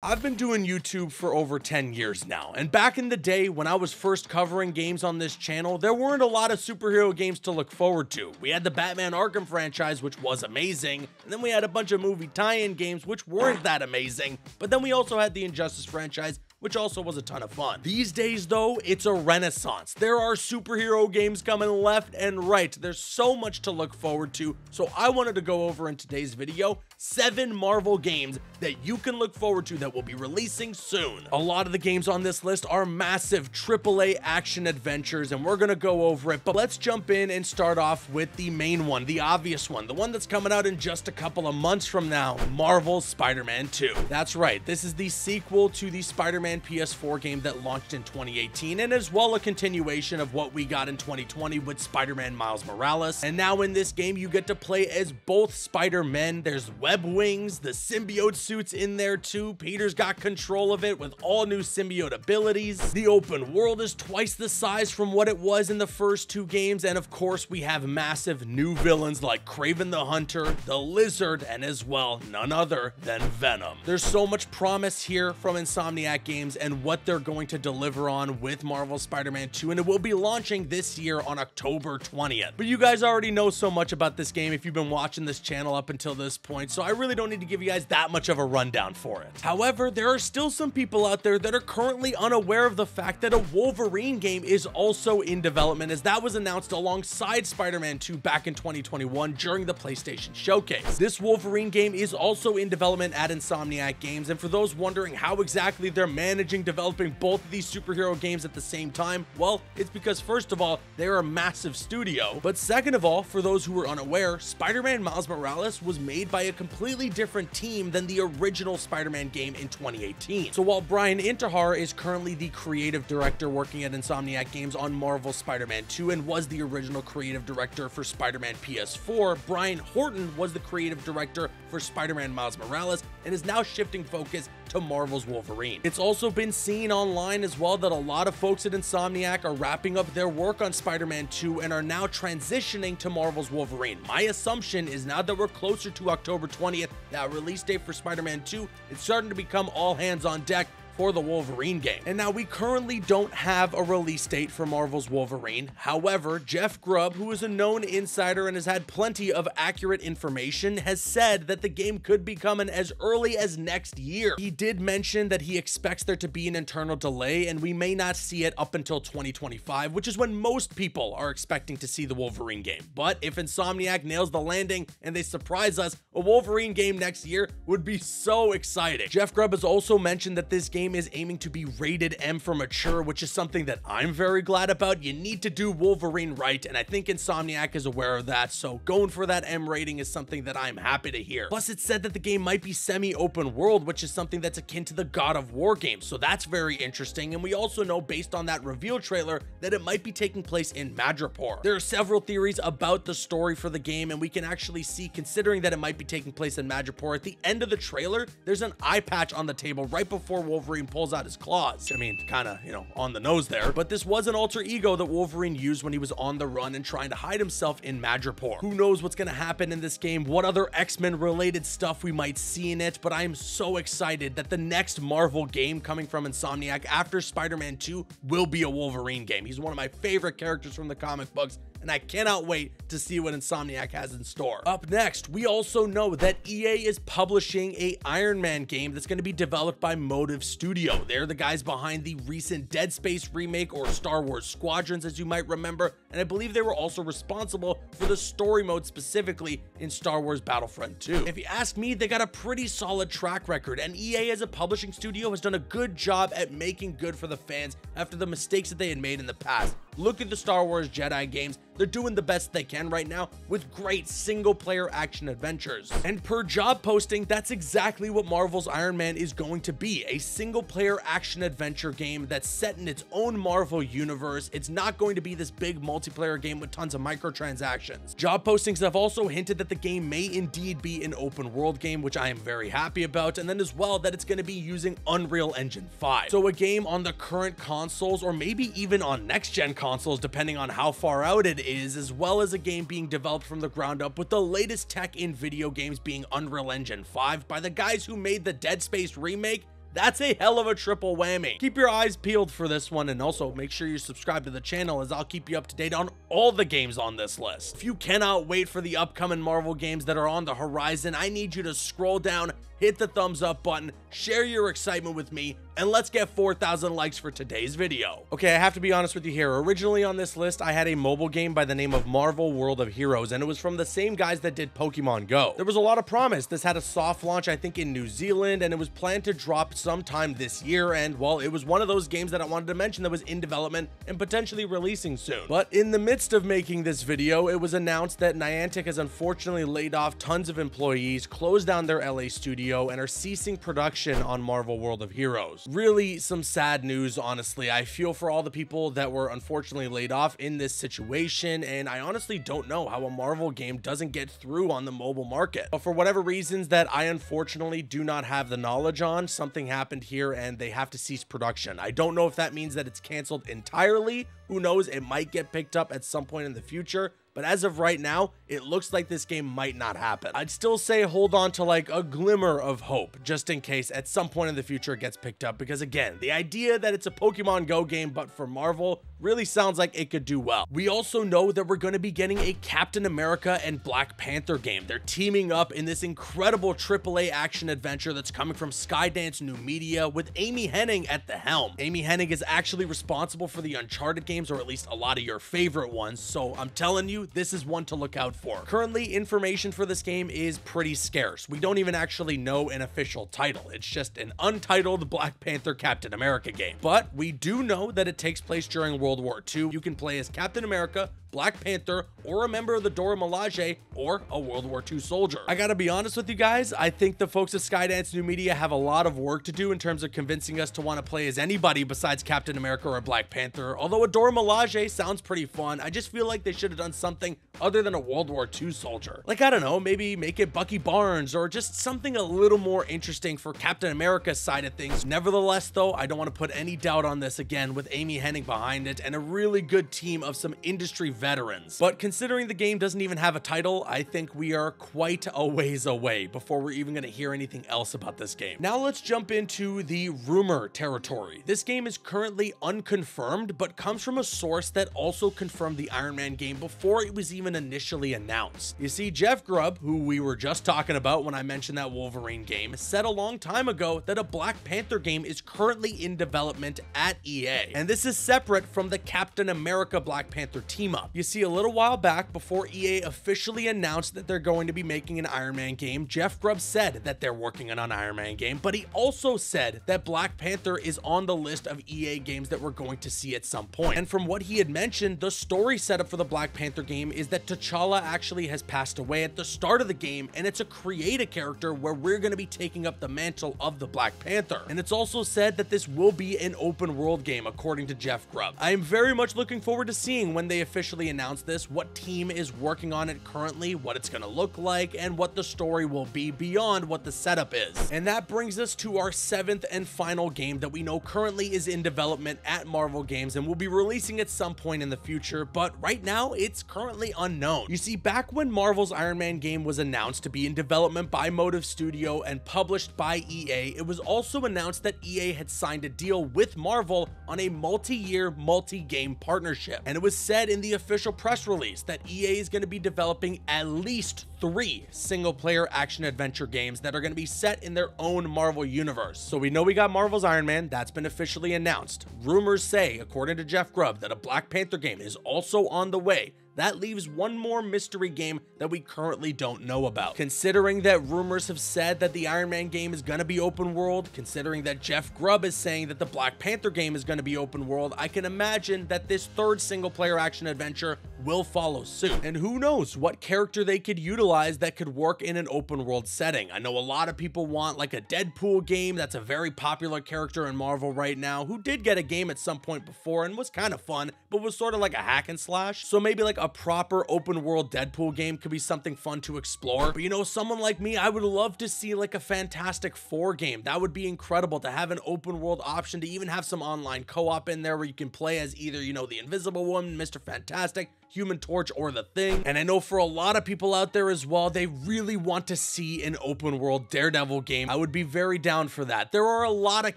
I've been doing YouTube for over 10 years now, and back in the day when I was first covering games on this channel, there weren't a lot of superhero games to look forward to. We had the Batman Arkham franchise, which was amazing, and then we had a bunch of movie tie-in games, which weren't that amazing, but then we also had the Injustice franchise, which also was a ton of fun. These days, though, it's a renaissance. There are superhero games coming left and right. There's so much to look forward to, so I wanted to go over in today's video seven Marvel games that you can look forward to that will be releasing soon. A lot of the games on this list are massive AAA action adventures, and we're gonna go over it, but let's jump in and start off with the main one, the obvious one, the one that's coming out in just a couple of months from now, Marvel's Spider-Man 2. That's right, this is the sequel to the Spider-Man PS4 game that launched in 2018, and as well a continuation of what we got in 2020 with Spider-Man Miles Morales. And now in this game, you get to play as both Spider-Men. There's web wings, the symbiote suits in there too. Peter's got control of it with all new symbiote abilities. The open world is twice the size from what it was in the first two games. And of course, we have massive new villains like Kraven the Hunter, the Lizard, and as well, none other than Venom. There's so much promise here from Insomniac Games and what they're going to deliver on with Marvel Spider-Man 2, and it will be launching this year on October 20th. But you guys already know so much about this game if you've been watching this channel up until this point, so I really don't need to give you guys that much of a rundown for it. However, there are still some people out there that are currently unaware of the fact that a Wolverine game is also in development as that was announced alongside Spider-Man 2 back in 2021 during the PlayStation Showcase. This Wolverine game is also in development at Insomniac Games, and for those wondering how exactly they're managing developing both of these superhero games at the same time, well, it's because first of all, they're a massive studio, but second of all, for those who were unaware, Spider-Man Miles Morales was made by a completely different team than the original Spider-Man game in 2018. So while Brian Intihar is currently the creative director working at Insomniac Games on Marvel Spider-Man 2 and was the original creative director for Spider-Man PS4, Brian Horton was the creative director for Spider-Man Miles Morales and is now shifting focus to Marvel's Wolverine. It's also been seen online as well that a lot of folks at Insomniac are wrapping up their work on Spider-Man 2 and are now transitioning to Marvel's Wolverine. My assumption is now that we're closer to October 20th, that release date for Spider-Man 2, it's starting to become all hands on deck for the Wolverine game. And now we currently don't have a release date for Marvel's Wolverine. However, Jeff Grubb, who is a known insider and has had plenty of accurate information, has said that the game could be coming as early as next year. He did mention that he expects there to be an internal delay and we may not see it up until 2025, which is when most people are expecting to see the Wolverine game. But if Insomniac nails the landing and they surprise us, a Wolverine game next year would be so exciting. Jeff Grubb has also mentioned that this game game is aiming to be rated M for mature, which is something that I'm very glad about. You need to do Wolverine right, and I think Insomniac is aware of that, so going for that M rating is something that I'm happy to hear. Plus, it said that the game might be semi-open world, which is something that's akin to the God of War game, so that's very interesting, and we also know based on that reveal trailer that it might be taking place in Madripoor. There are several theories about the story for the game, and we can actually see, considering that it might be taking place in Madripoor, at the end of the trailer, there's an eye patch on the table right before Wolverine Wolverine pulls out his claws. I mean, kind of, you know, on the nose there. But this was an alter ego that Wolverine used when he was on the run and trying to hide himself in Madripoor. Who knows what's going to happen in this game, what other X-Men related stuff we might see in it, but I am so excited that the next Marvel game coming from Insomniac after Spider-Man 2 will be a Wolverine game. He's one of my favorite characters from the comic books and I cannot wait to see what Insomniac has in store. Up next, we also know that EA is publishing a Iron Man game that's going to be developed by Motive Studio. They're the guys behind the recent Dead Space remake or Star Wars Squadrons, as you might remember, and I believe they were also responsible for the story mode specifically in Star Wars Battlefront 2. If you ask me, they got a pretty solid track record, and EA as a publishing studio has done a good job at making good for the fans after the mistakes that they had made in the past. Look at the Star Wars Jedi games. They're doing the best they can right now with great single player action adventures. And per job posting, that's exactly what Marvel's Iron Man is going to be a single player action adventure game that's set in its own Marvel universe. It's not going to be this big multiplayer game with tons of microtransactions. Job postings have also hinted that the game may indeed be an open world game, which I am very happy about. And then as well, that it's going to be using Unreal Engine 5. So a game on the current consoles or maybe even on next gen consoles consoles depending on how far out it is, as well as a game being developed from the ground up with the latest tech in video games being Unreal Engine 5 by the guys who made the Dead Space remake That's a hell of a triple whammy. Keep your eyes peeled for this one and also make sure you subscribe to the channel as I'll keep you up to date on all the games on this list. If you cannot wait for the upcoming Marvel games that are on the horizon, I need you to scroll down hit the thumbs up button, share your excitement with me, and let's get 4,000 likes for today's video. Okay, I have to be honest with you here. Originally on this list, I had a mobile game by the name of Marvel World of Heroes, and it was from the same guys that did Pokemon Go. There was a lot of promise. This had a soft launch, I think, in New Zealand, and it was planned to drop sometime this year, and well, it was one of those games that I wanted to mention that was in development and potentially releasing soon. But in the midst of making this video, it was announced that Niantic has unfortunately laid off tons of employees, closed down their LA studio and are ceasing production on Marvel World of Heroes. Really some sad news, honestly. I feel for all the people that were unfortunately laid off in this situation, and I honestly don't know how a Marvel game doesn't get through on the mobile market. But for whatever reasons that I unfortunately do not have the knowledge on, something happened here and they have to cease production. I don't know if that means that it's canceled entirely. Who knows? It might get picked up at some point in the future but as of right now, it looks like this game might not happen. I'd still say hold on to like a glimmer of hope, just in case at some point in the future it gets picked up, because again, the idea that it's a Pokemon Go game but for Marvel really sounds like it could do well. We also know that we're going to be getting a Captain America and Black Panther game. They're teaming up in this incredible AAA action adventure that's coming from Skydance New Media with Amy Hennig at the helm. Amy Hennig is actually responsible for the Uncharted games, or at least a lot of your favorite ones, so I'm telling you, this is one to look out for. Currently, information for this game is pretty scarce. We don't even actually know an official title. It's just an untitled Black Panther Captain America game. But we do know that it takes place during World World War II. You can play as Captain America, Black Panther, or a member of the Dora Milaje, or a World War II soldier. I gotta be honest with you guys, I think the folks at Skydance New Media have a lot of work to do in terms of convincing us to want to play as anybody besides Captain America or Black Panther. Although a Dora Milaje sounds pretty fun, I just feel like they should have done something other than a World War II soldier. Like, I don't know, maybe make it Bucky Barnes or just something a little more interesting for Captain America's side of things. Nevertheless, though, I don't want to put any doubt on this again with Amy Hennig behind it and a really good team of some industry veterans. But considering the game doesn't even have a title, I think we are quite a ways away before we're even going to hear anything else about this game. Now let's jump into the rumor territory. This game is currently unconfirmed, but comes from a source that also confirmed the Iron Man game before it was even initially announced. You see, Jeff Grubb, who we were just talking about when I mentioned that Wolverine game, said a long time ago that a Black Panther game is currently in development at EA. And this is separate from the Captain America Black Panther team up. You see, a little while back, before EA officially announced that they're going to be making an Iron Man game, Jeff Grubb said that they're working on an Iron Man game, but he also said that Black Panther is on the list of EA games that we're going to see at some point. And from what he had mentioned, the story setup for the Black Panther game is that T'Challa actually has passed away at the start of the game, and it's a create a character where we're going to be taking up the mantle of the Black Panther. And it's also said that this will be an open world game, according to Jeff Grubb. I am very much looking forward to seeing when they officially announce this, what team is working on it currently, what it's going to look like, and what the story will be beyond what the setup is. And that brings us to our seventh and final game that we know currently is in development at Marvel Games and will be releasing at some point in the future, but right now it's currently unknown. You see, back when Marvel's Iron Man game was announced to be in development by Motive Studio and published by EA, it was also announced that EA had signed a deal with Marvel on a multi-year, multi-game partnership. And it was said in the official press release that EA is going to be developing at least three single player action adventure games that are going to be set in their own Marvel universe. So we know we got Marvel's Iron Man, that's been officially announced. Rumors say, according to Jeff Grubb, that a Black Panther game is also on the way that leaves one more mystery game that we currently don't know about. Considering that rumors have said that the Iron Man game is going to be open world, considering that Jeff Grubb is saying that the Black Panther game is going to be open world, I can imagine that this third single player action adventure will follow suit. And who knows what character they could utilize that could work in an open world setting. I know a lot of people want like a Deadpool game that's a very popular character in Marvel right now who did get a game at some point before and was kind of fun, but was sort of like a hack and slash. So maybe like a proper open world Deadpool game could be something fun to explore. But you know, someone like me, I would love to see like a Fantastic Four game. That would be incredible to have an open world option, to even have some online co-op in there where you can play as either, you know, the Invisible Woman, Mr. Fantastic, Human Torch or The Thing. And I know for a lot of people out there as well, they really want to see an open world Daredevil game. I would be very down for that. There are a lot of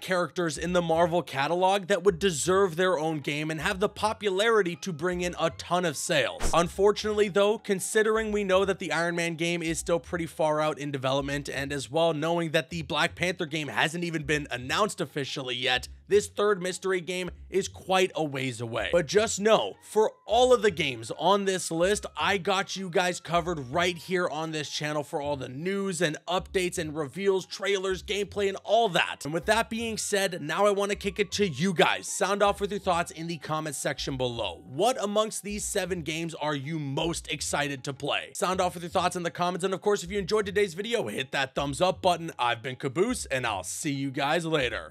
characters in the Marvel catalog that would deserve their own game and have the popularity to bring in a ton of sales. Unfortunately though, considering we know that the Iron Man game is still pretty far out in development and as well knowing that the Black Panther game hasn't even been announced officially yet, this third mystery game is quite a ways away. But just know, for all of the games on this list, I got you guys covered right here on this channel for all the news and updates and reveals, trailers, gameplay, and all that. And with that being said, now I want to kick it to you guys. Sound off with your thoughts in the comments section below. What amongst these seven games are you most excited to play? Sound off with your thoughts in the comments, and of course, if you enjoyed today's video, hit that thumbs up button. I've been Caboose, and I'll see you guys later.